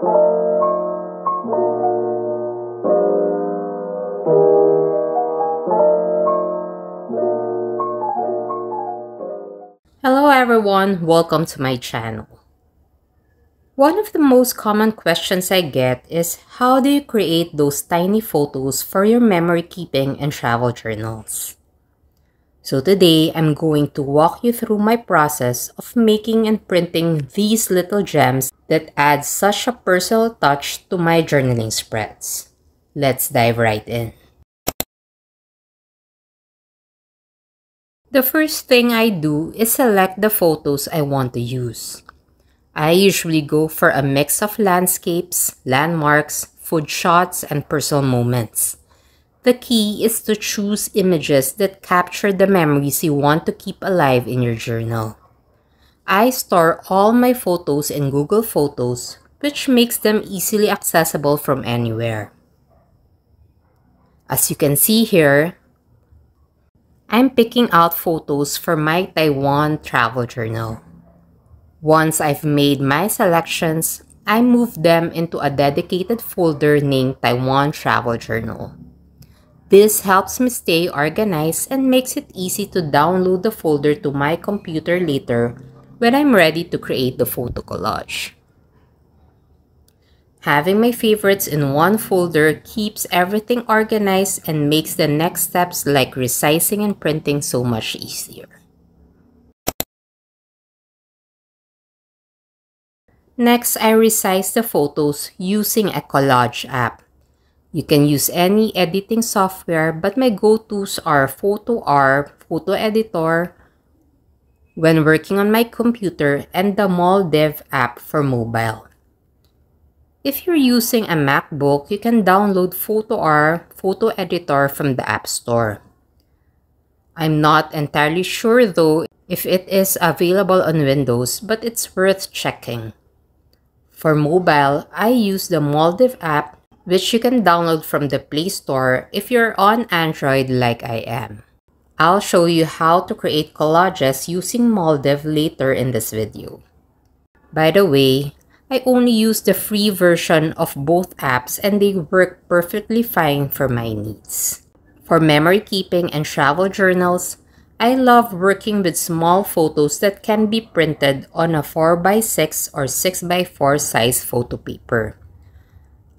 Hello everyone, welcome to my channel. One of the most common questions I get is how do you create those tiny photos for your memory keeping and travel journals? So today, I'm going to walk you through my process of making and printing these little gems that add such a personal touch to my journaling spreads. Let's dive right in. The first thing I do is select the photos I want to use. I usually go for a mix of landscapes, landmarks, food shots, and personal moments. The key is to choose images that capture the memories you want to keep alive in your journal. I store all my photos in Google Photos, which makes them easily accessible from anywhere. As you can see here, I'm picking out photos for my Taiwan travel journal. Once I've made my selections, I move them into a dedicated folder named Taiwan Travel Journal. This helps me stay organized and makes it easy to download the folder to my computer later when I'm ready to create the photo collage. Having my favorites in one folder keeps everything organized and makes the next steps like resizing and printing so much easier. Next, I resize the photos using a collage app. You can use any editing software, but my go-tos are Fotor, Photo Editor, when working on my computer, and the Moldiv app for mobile. If you're using a MacBook, you can download Fotor photo editor from the App Store. I'm not entirely sure though if it is available on Windows, but it's worth checking. For mobile, I use the Moldiv app, which you can download from the Play Store if you're on Android like I am. I'll show you how to create collages using Moldiv later in this video. By the way, I only use the free version of both apps and they work perfectly fine for my needs. For memory keeping and travel journals, I love working with small photos that can be printed on a 4x6 or 6x4 size photo paper.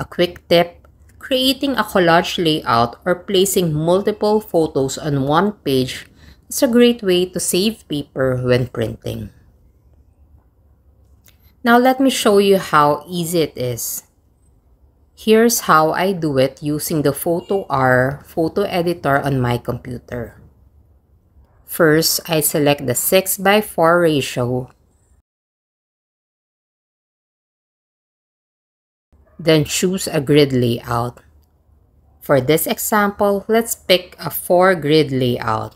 A quick tip, creating a collage layout or placing multiple photos on one page is a great way to save paper when printing. Now let me show you how easy it is. Here's how I do it using the Fotor photo editor on my computer. First, I select the 6 by 4 ratio. Then choose a grid layout. For this example, let's pick a 4 grid layout.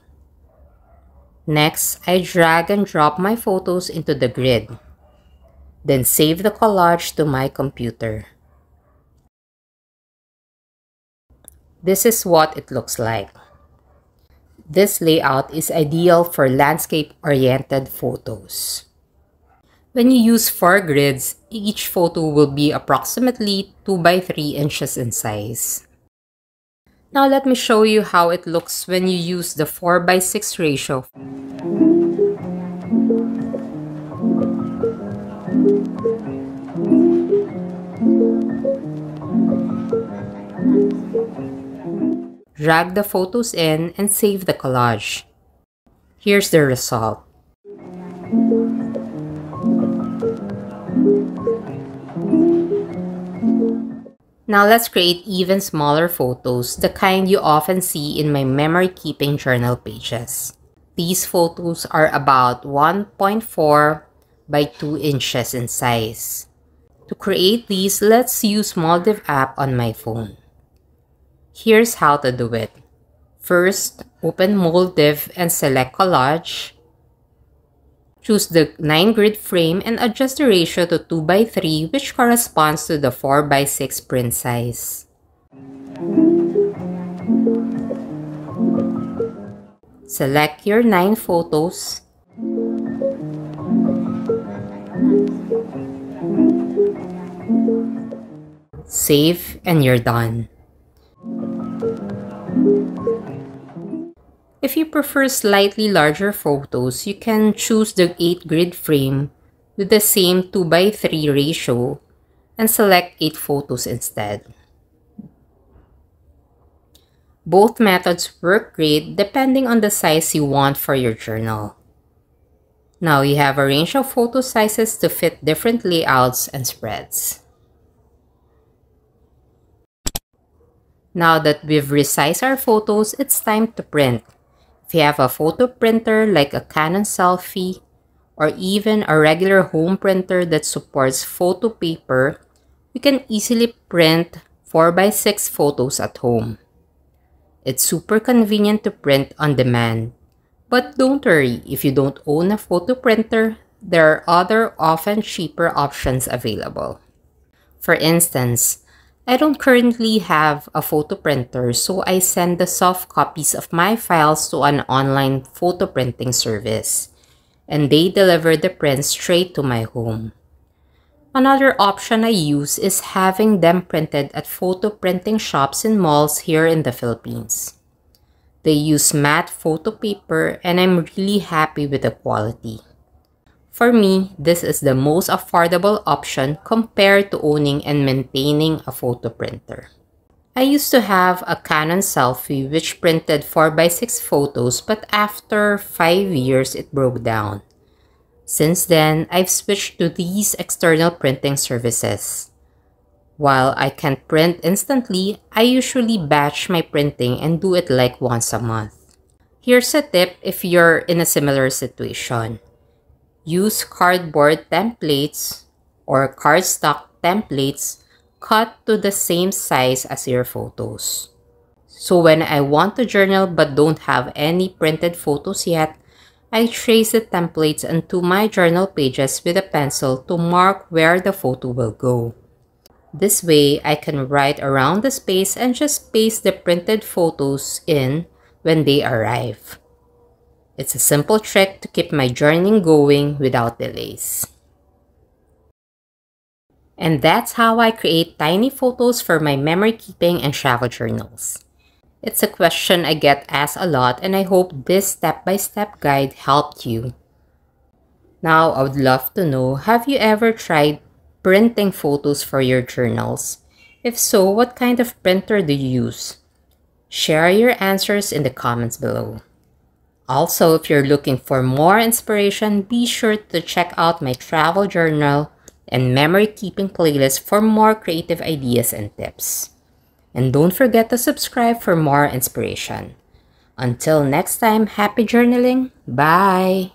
Next, I drag and drop my photos into the grid. Then save the collage to my computer. This is what it looks like. This layout is ideal for landscape-oriented photos. When you use 4 grids, each photo will be approximately 2 by 3 inches in size. Now let me show you how it looks when you use the 4 by 6 ratio. Drag the photos in and save the collage. Here's the result. Now let's create even smaller photos, the kind you often see in my memory keeping journal pages. These photos are about 1.4 by 2 inches in size. To create these, let's use Moldiv app on my phone. Here's how to do it. First, open Moldiv and select Collage. Choose the 9 grid frame and adjust the ratio to 2 by 3 which corresponds to the 4 by 6 print size. Select your 9 photos Save and you're done. If you prefer slightly larger photos, you can choose the 8 grid frame with the same 2 by 3 ratio and select 8 photos instead. Both methods work great depending on the size you want for your journal. Now you have a range of photo sizes to fit different layouts and spreads. Now that we've resized our photos, it's time to print. If you have a photo printer like a Canon Selphy or even a regular home printer that supports photo paper, you can easily print 4x6 photos at home. It's super convenient to print on demand. But don't worry, if you don't own a photo printer, there are other often cheaper options available. For instance, I don't currently have a photo printer, so I send the soft copies of my files to an online photo printing service, and they deliver the prints straight to my home. Another option I use is having them printed at photo printing shops in malls here in the Philippines. They use matte photo paper and I'm really happy with the quality. For me, this is the most affordable option compared to owning and maintaining a photo printer. I used to have a Canon Selphy which printed 4x6 photos but after 5 years it broke down. Since then, I've switched to these external printing services. While I can't print instantly, I usually batch my printing and do it like once a month. Here's a tip if you're in a similar situation. Use cardboard templates or cardstock templates cut to the same size as your photos. So when I want to journal but don't have any printed photos yet, I trace the templates onto my journal pages with a pencil to mark where the photo will go. This way, I can write around the space and just paste the printed photos in when they arrive. It's a simple trick to keep my journaling going without delays. And that's how I create tiny photos for my memory keeping and travel journals. It's a question I get asked a lot and I hope this step-by-step -step guide helped you. Now, I would love to know, have you ever tried printing photos for your journals? If so, what kind of printer do you use? Share your answers in the comments below. Also, if you're looking for more inspiration, be sure to check out my travel journal and memory keeping playlist for more creative ideas and tips. And don't forget to subscribe for more inspiration. Until next time, happy journaling. Bye!